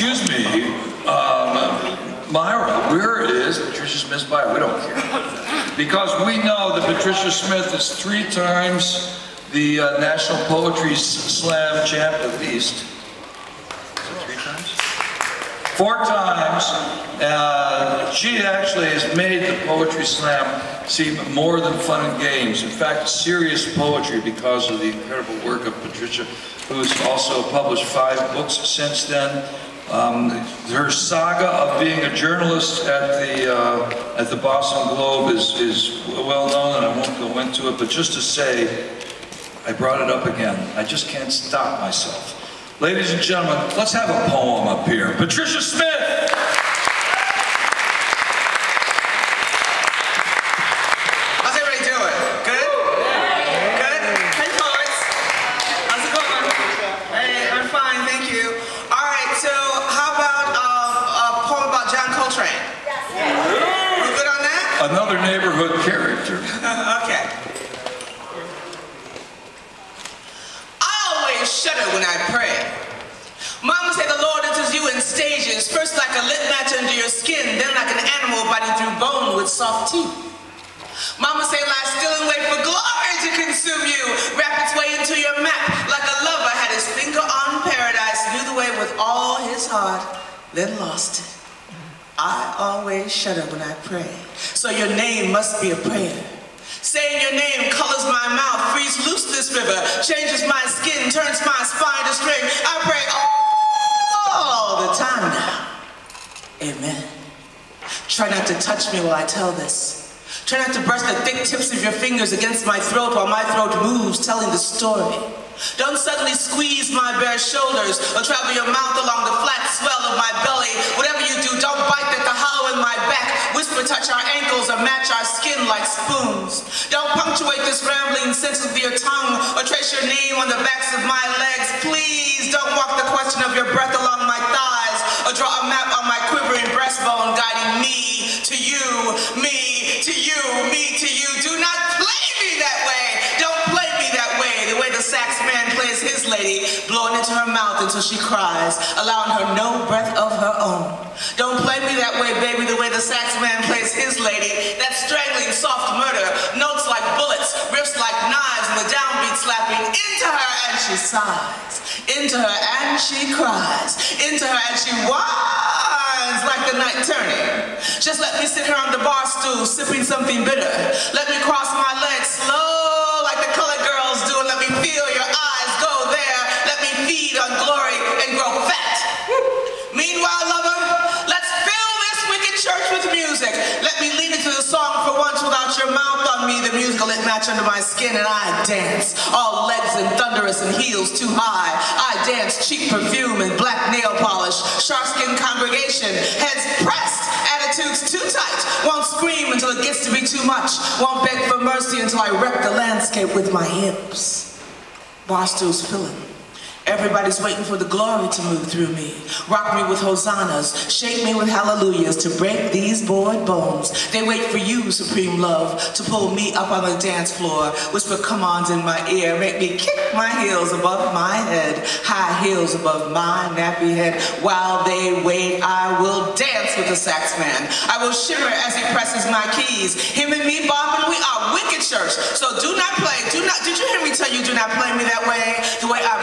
Excuse me, um, Myra, where is Patricia Smith's bio? We don't care. Because we know that Patricia Smith is three times the uh, National Poetry Slam champ least. Is three times? Four times. Uh, she actually has made the Poetry Slam seem more than fun and games. In fact, serious poetry because of the incredible work of Patricia, who's also published five books since then. Um, her saga of being a journalist at the uh, at the Boston Globe is, is well known, and I won't go into it. But just to say, I brought it up again. I just can't stop myself. Ladies and gentlemen, let's have a poem up here. Patricia Smith. How's everybody doing? Good? Good? Hey, folks. How's it going? Hey, I'm fine, thank you. All right, so how about uh, a poem about John Coltrane? Yes. You good on that? Another neighborhood character. Uh, okay. I always shudder when I pray. Mama said the Lord enters you in stages, first like a lit match under your skin, then like an animal biting through bone with soft teeth. Mama say lie still and wait for glory to consume you, wrap its way into your map like a lover had his finger on paradise, knew the way with all his heart, then lost it. Always shudder when I pray, so your name must be a prayer. Saying your name colors my mouth, frees loose this river, changes my skin, turns my spine to string. I pray all the time now. Amen. Try not to touch me while I tell this. Try not to brush the thick tips of your fingers against my throat while my throat moves, telling the story. Don't suddenly squeeze my bare shoulders or travel your mouth along the flat swell of my belly. Whatever you do, don't bite at the hollow in my back. Whisper touch our ankles or match our skin like spoons. Don't punctuate this rambling sentence with your tongue or trace your name on the backs of my legs. Please don't walk the question of your breath along my thighs or draw a map on my quivering breastbone guiding me to you, me until she cries, allowing her no breath of her own. Don't play me that way, baby, the way the sax man plays his lady. That strangling soft murder, notes like bullets, riffs like knives, and the downbeat slapping into her and she sighs, into her and she cries, into her and she whines like the night turning. Just let me sit here on the bar stool, sipping something bitter. Let me cross my legs slow like the colored girls do, and let me feel your your mouth on me. The musical lit match under my skin, and I dance, all legs and thunderous and heels too high. I dance cheap perfume and black nail polish, sharp skinned congregation, heads pressed, attitudes too tight. Won't scream until it gets to be too much. Won't beg for mercy until I wreck the landscape with my hips. Barstool's filling. Everybody's waiting for the glory to move through me. Rock me with hosannas, shake me with hallelujahs to break these bored bones. They wait for you, supreme love, to pull me up on the dance floor, whisper come-ons in my ear, make me kick my heels above my head, high heels above my nappy head. While they wait, I will dance with the sax man. I will shimmer as he presses my keys. Him and me, and we are wicked church. So do not play, do not, did you hear me tell you do not play me that way? The way I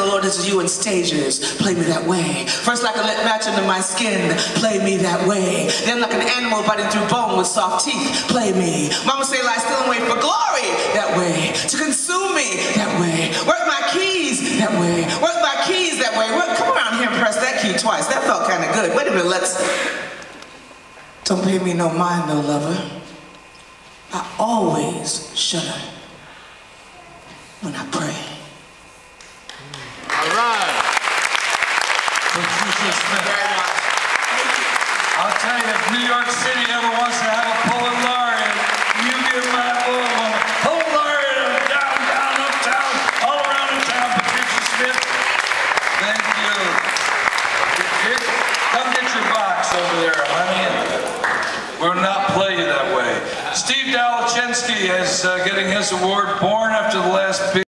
the Lord is you in stages. Play me that way. First like a lit match under my skin. Play me that way. Then like an animal biting through bone with soft teeth. Play me. Mama say lie still and wait for glory that way. To consume me that way. Work my keys that way. Work my keys that way. Work, come around here and press that key twice. That felt kind of good. Wait a minute, let's... Don't pay me no mind, no lover. I always shudder when I pray. All right. Patricia Smith. I'll tell you, if New York City ever wants to have a poet laureate, you give my poet one. Poet laureate of down, down, uptown, all around the town, Patricia Smith. Thank you. Here, come get your box over there, honey. We'll not play you that way. Steve Dalachinsky is uh, getting his award, Born After the Last Beat.